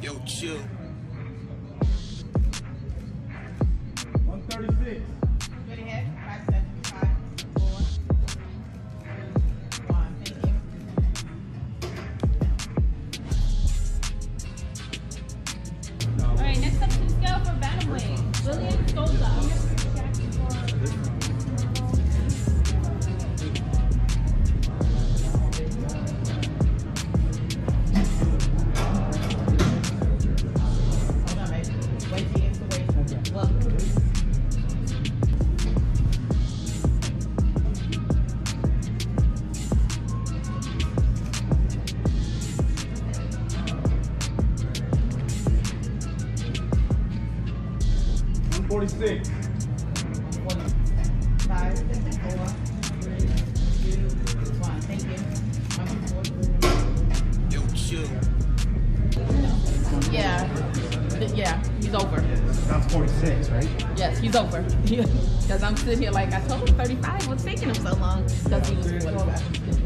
Yo, chill. 46. 45. Thank you. Yo, chill. Yeah. Yeah, he's over. That's 46, right? Yes, he's over. Because I'm sitting here like, I told him 35. What's taking him so long? Because he was 45.